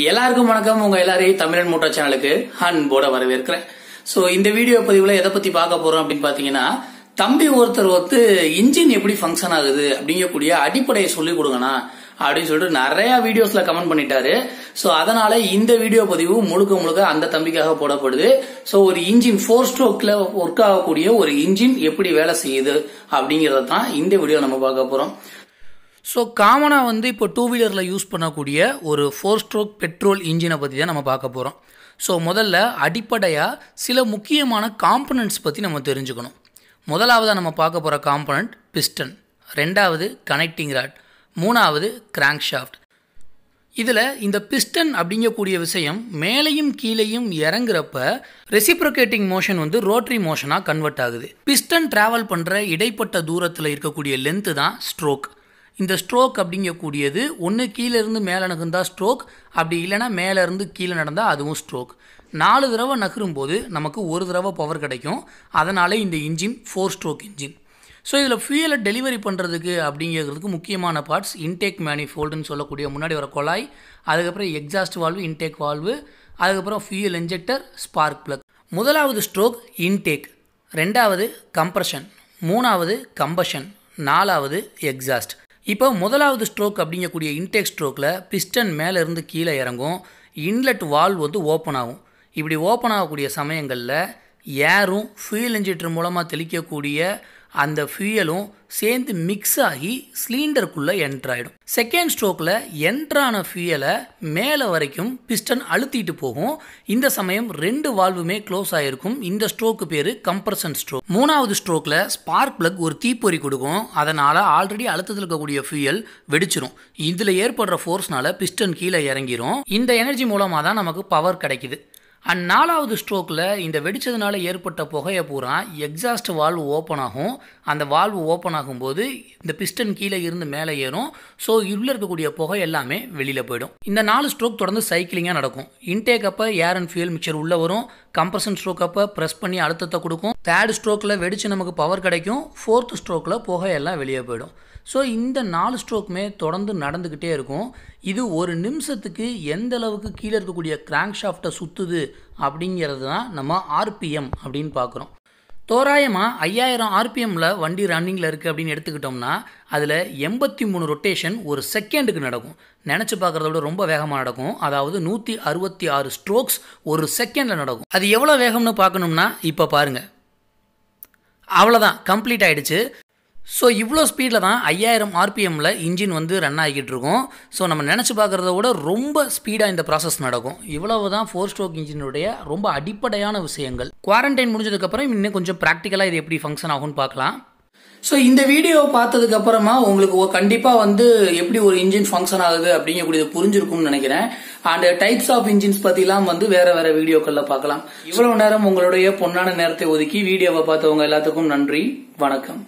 எல்லாருக்கும் வணக்கம். உங்க எல்லாரையும் தமிழன் மோட்டார் சேனலுக்கு அன்போட வரவேற்கிறேன். சோ இந்த வீடியோ பதிவுல எதை பத்தி பார்க்க போறோம் அப்படின்னு பாத்தீங்கன்னா தம்பி ஒருத்தர் ஒருத்தர் இன்ஜின் எப்படி ஃபங்க்ஷன் ஆகுது அப்படிங்கக்கூடிய அடிப்படையை சொல்லி கொடுங்கண்ணா அப்படின்னு சொல்லிட்டு நிறைய வீடியோஸ்ல கமெண்ட் பண்ணிட்டாரு. சோ அதனால இந்த வீடியோ பதிவு முழுக்க முழுக்க அந்த தம்பிக்காக போடப்படுது. சோ ஒரு இன்ஜின் ஃபோர் ஸ்ட்ரோக்ல ஒர்க் ஆகக்கூடிய ஒரு இன்ஜின் எப்படி வேலை செய்யுது அப்படிங்கறத தான் இந்த வீடியோ நம்ம பார்க்க போறோம். ஸோ காமனாக வந்து இப்போ டூ வீலரில் யூஸ் பண்ணக்கூடிய ஒரு ஃபோர் ஸ்ட்ரோக் பெட்ரோல் இன்ஜினை பற்றி தான் நம்ம பார்க்க போகிறோம் ஸோ முதல்ல அடிப்படையாக சில முக்கியமான காம்பனண்ட்ஸ் பற்றி நம்ம தெரிஞ்சுக்கணும். முதலாவதாக நம்ம பார்க்க போகிற காம்பனண்ட் பிஸ்டன் ரெண்டாவது கனெக்டிங் ராட் மூணாவது கிராங்க் ஷாஃப்ட் இதில் இந்த பிஸ்டன் அப்படிங்கக்கூடிய விஷயம் மேலையும் கீழேயும் இறங்குறப்ப ரெசிப்ரோகேட்டிங் மோஷன் வந்து ரோட்டரி மோஷனாக கன்வெர்ட் ஆகுது. பிஸ்டன் ட்ராவல் பண்ணுற இடைப்பட்ட தூரத்தில் இருக்கக்கூடிய லென்த்து தான் ஸ்ட்ரோக் இந்த ஸ்ட்ரோக் அப்படிங்கக்கூடியது ஒன்று கீழே இருந்து மேலே நகர்ந்தால் ஸ்ட்ரோக் அப்படி இல்லைன்னா மேலேருந்து கீழே நடந்தால் அதுவும் ஸ்ட்ரோக் நாலு தடவை நகரும் போது நமக்கு ஒரு தடவை பவர் கிடைக்கும். அதனாலே இந்த engine four stroke engine so இதில் ஃபியூயலை டெலிவரி பண்ணுறதுக்கு அப்படிங்கிறதுக்கு முக்கியமான பார்ட்ஸ் இன்டேக் மேனிஃபோல்டுன்னு சொல்லக்கூடிய முன்னாடி வர குழாய் அதுக்கப்புறம் எக்ஸாஸ்ட் வால்வு இன்டேக் வால்வு அதுக்கப்புறம் ஃபியூயல் இன்ஜெக்டர் ஸ்பார்க் ப்ளக் முதலாவது ஸ்ட்ரோக் இன்டேக் ரெண்டாவது கம்ப்ரஷன் மூணாவது கம்பஷன் நாலாவது எக்ஸாஸ்ட் இப்போ முதலாவது ஸ்ட்ரோக் அப்படிங்கக்கூடிய இன்டேக் ஸ்ட்ரோக்கில் பிஸ்டன் மேலே இருந்து கீழே இறங்கும். இன்லெட் வால்வ் வந்து ஓப்பன் ஆகும். இப்படி ஓப்பன் ஆகக்கூடிய சமயங்களில் ஏரும் ஃபியூல் இன்ஜெக்டர் மூலமாக தெளிக்கக்கூடிய அந்த ஃபியூயலும் சேர்ந்து மிக்ஸ் ஆகி சிலிண்டருக்குள்ளே என்ட்ராயிடும் செகண்ட் ஸ்ட்ரோக்கில் என்ட்ரான ஃபியூயலை மேலே வரைக்கும் பிஸ்டன் அழுத்திட்டு போகும். இந்த சமயம் ரெண்டு வால்வுமே க்ளோஸ் ஆகிருக்கும் இந்த ஸ்ட்ரோக்கு பேர் கம்ப்ரஷன் ஸ்ட்ரோக் மூணாவது ஸ்ட்ரோக்கில் ஸ்பார்க் பிளக் ஒரு தீப்பொறி கொடுக்கும். அதனால் ஆல்ரெடி அழுத்தத்தில் இருக்கக்கூடிய ஃபியூயல் வெடிச்சிரும். இதில் ஏற்படுற ஃபோர்ஸ்னால பிஸ்டன் கீழே இறங்கிரும். இந்த எனர்ஜி மூலமாக தான் நமக்கு பவர் கிடைக்குது. அண்ட் நாலாவது ஸ்ட்ரோக்கில் இந்த வெடித்ததுனால ஏற்பட்ட புகையை பூரா எக்ஸாஸ்ட் வால்வு ஓப்பன் ஆகும். அந்த வால்வு ஓப்பன் ஆகும்போது இந்த பிஸ்டன் கீழே இருந்து மேலே ஏறும். ஸோ உள்ளே இருக்கக்கூடிய புகை எல்லாமே வெளியில் போயிடும். இந்த நாலு ஸ்ட்ரோக் தொடர்ந்து சைக்கிளிங்காக நடக்கும். இன்டேக் அப்போ ஏர் அண்ட் ஃபியூல் மிக்சர் உள்ளே வரும். கம்ப்ரஷன் ஸ்ட்ரோக் அப்போ ப்ரெஸ் பண்ணி அழுத்தத்தை கொடுக்கும். தேர்ட் ஸ்ட்ரோக்கில் வெடித்து நமக்கு பவர் கிடைக்கும் ஃபோர்த் ஸ்ட்ரோக்கில் புகையெல்லாம் வெளியே போயிடும். ஸோ இந்த நாலு ஸ்ட்ரோக்குமே தொடர்ந்து நடந்துக்கிட்டே இருக்கும். இது ஒரு நிமிஷத்துக்கு எந்த அளவுக்கு கீழே இருக்கக்கூடிய கிராங்க் ஷாஃப்டை சுற்றுது அப்படிங்கிறது தான் நம்ம ஆர்பிஎம் அப்படின்னு பார்க்குறோம். தோராயமாக ஐயாயிரம் ஆர்பிஎம்மில் வண்டி ரன்னிங்கில் இருக்குது அப்படின்னு எடுத்துக்கிட்டோம்னா அதில் எண்பத்தி மூணு ரொட்டேஷன் ஒரு செகண்டுக்கு நடக்கும். நினச்சி பார்க்குறத விட ரொம்ப வேகமாக நடக்கும். அதாவது நூற்றி அறுபத்தி ஆறு ஸ்ட்ரோக்ஸ் ஒரு செகண்டில் நடக்கும். அது எவ்வளோ வேகம்னு பார்க்கணும்னா இப்போ பாருங்கள் அவ்வளோதான் கம்ப்ளீட் ஆகிடுச்சு ஸோ இவ்வளோ ஸ்பீடில் தான் ஐயாயிரம் ஆர்பிஎம்மில் இன்ஜின் வந்து ரன் ஆகிட்டு இருக்கும். ஸோ நம்ம நினச்சி பார்க்குறத விட ரொம்ப ஸ்பீடாக இந்த ப்ராசஸ் நடக்கும். இவ்வளவு தான் ஃபோர் ஸ்ட்ரோக் இன்ஜினுடைய ரொம்ப அடிப்படையான விஷயங்கள். குவாரண்டைன் முடிஞ்சதுக்கப்புறம் இன்னும் கொஞ்சம் ப்ராக்டிக்கலாக இது எப்படி ஃபங்க்ஷன் ஆகும்னு பார்க்கலாம். ஸோ இந்த வீடியோ பார்த்ததுக்கு அப்புறமா உங்களுக்கு கண்டிப்பாக வந்து எப்படி ஒரு இன்ஜின் ஃபங்க்ஷன் ஆகுது அப்படிங்கக்கூடியது புரிஞ்சிருக்கும்னு நினைக்கிறேன். அண்ட் டைப்ஸ் ஆஃப் இன்ஜின்ஸ் பற்றிலாம் வந்து வேற வேற வீடியோக்கள்ல பார்க்கலாம். இவ்வளவு நேரம் உங்களுடைய பொன்னான நேரத்தை ஒதுக்கி வீடியோவை பார்த்தவங்க எல்லாத்துக்கும் நன்றி. வணக்கம்.